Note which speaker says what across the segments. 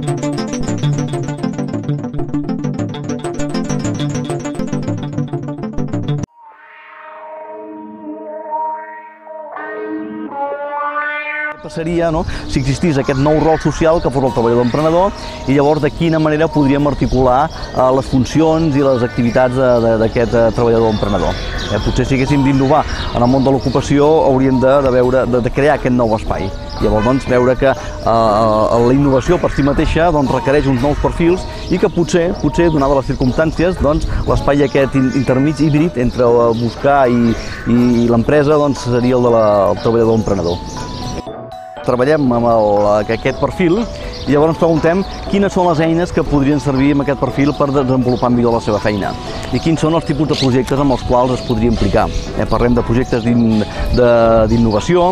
Speaker 1: Thank you. Passaria no? si existís aquest nou rol social que fos el treballador emprenedor i llavors de quina manera podríem articular eh, les funcions i les activitats d'aquest eh, treballador emprenedor. Eh, potser si haguéssim d'innovar en el món de l'ocupació hauríem de, de, veure, de, de crear aquest nou espai. Llavors, doncs, veure que eh, la innovació per si mateixa doncs, requereix uns nous perfils i que potser, potser donada les circumstàncies, doncs, l'espai aquest intermig híbrid entre eh, buscar i, i l'empresa doncs, seria el de treballador emprenedor treballem amb el, aquest perfil i llavors ens preguntem quines són les eines que podrien servir amb aquest perfil per desenvolupar millor la seva feina i quins són els tipus de projectes amb els quals es podria implicar. Eh, parlem de projectes d'innovació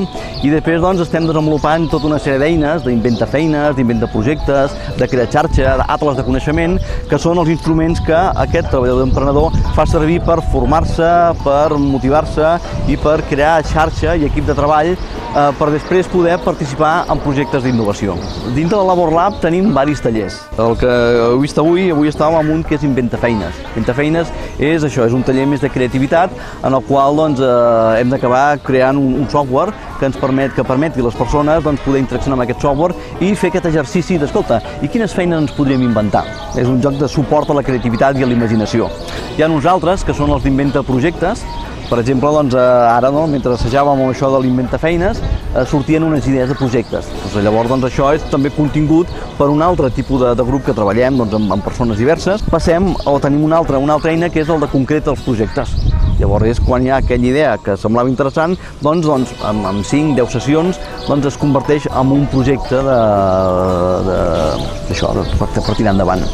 Speaker 1: i després doncs, estem desenvolupant tota una sèrie d'eines, d'inventa feines, d'inventa projectes, de crear xarxa, d'atles de coneixement, que són els instruments que aquest treballador emprenedor fa servir per formar-se, per motivar-se i per crear xarxa i equip de treball eh, per després poder participar en projectes d'innovació. Dintre de Labor Lab tenim varis tallers. El que heu vist avui, avui estàvem en un que és Inventa Feines. Inventa Feines és això, és un taller més de creativitat en el qual doncs, eh, hem d'acabar creant un, un software que ens permet que permeti a les persones doncs, poder interaccionar amb aquest software i fer aquest exercici d'escolta, i quines feines ens podríem inventar? És un joc de suport a la creativitat i a la imaginació. Hi ha uns altres que són els d'Inventa Projectes, per exemple, doncs, eh, ara, no, mentre assajàvem amb això de l'inventa feines, eh, sortien unes idees de projectes. Doncs, llavors, doncs, això és també contingut per un altre tipus de, de grup que treballem doncs, amb, amb persones diverses. Passem o tenim una altra, una altra eina que és el de concret dels projectes. Llavors és quan hi ha aquella idea que semblava interessant, doncs, doncs amb, amb 5-10 sessions doncs, es converteix en un projecte de, de, d'això, de, per, per tirar endavant.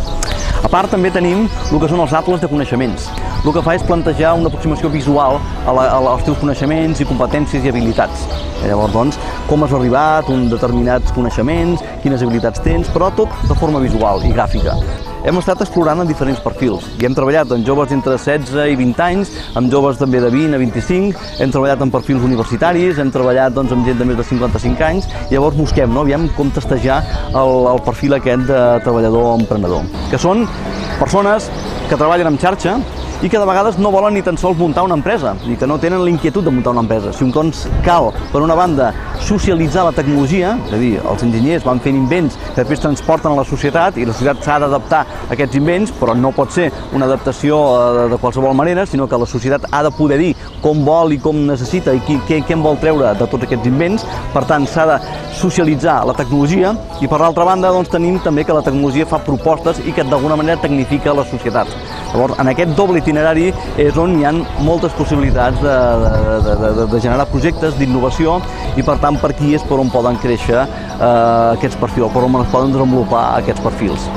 Speaker 1: Part també tenim el que són els atles de coneixements el que fa és plantejar una aproximació visual a la, a als teus coneixements i competències i habilitats. I llavors, doncs, com has arribat, un determinats coneixements, quines habilitats tens, però tot de forma visual i gràfica. Hem estat explorant en diferents perfils i hem treballat amb joves entre 16 i 20 anys, amb joves també de 20 a 25, hem treballat amb perfils universitaris, hem treballat doncs, amb gent de més de 55 anys i llavors busquem, no? aviam com testejar el, el perfil aquest de treballador emprenedor, que són persones que treballen en xarxa, i que de vegades no volen ni tan sols muntar una empresa i que no tenen l'inquietud de muntar una empresa. Si un cons cal, per una banda, socialitzar la tecnologia, és a dir, els enginyers van fent invents que després transporten a la societat i la societat s'ha d'adaptar a aquests invents, però no pot ser una adaptació eh, de qualsevol manera, sinó que la societat ha de poder dir com vol i com necessita i qui, què, què en vol treure de tots aquests invents. Per tant, s'ha de socialitzar la tecnologia i per l'altra banda doncs, tenim també que la tecnologia fa propostes i que d'alguna manera tecnifica la societat. Llavors, en aquest doble itinerari és on hi ha moltes possibilitats de, de, de, de, de generar projectes d'innovació i per tant per aquí és per on poden créixer eh, aquests perfils, per on es poden desenvolupar aquests perfils.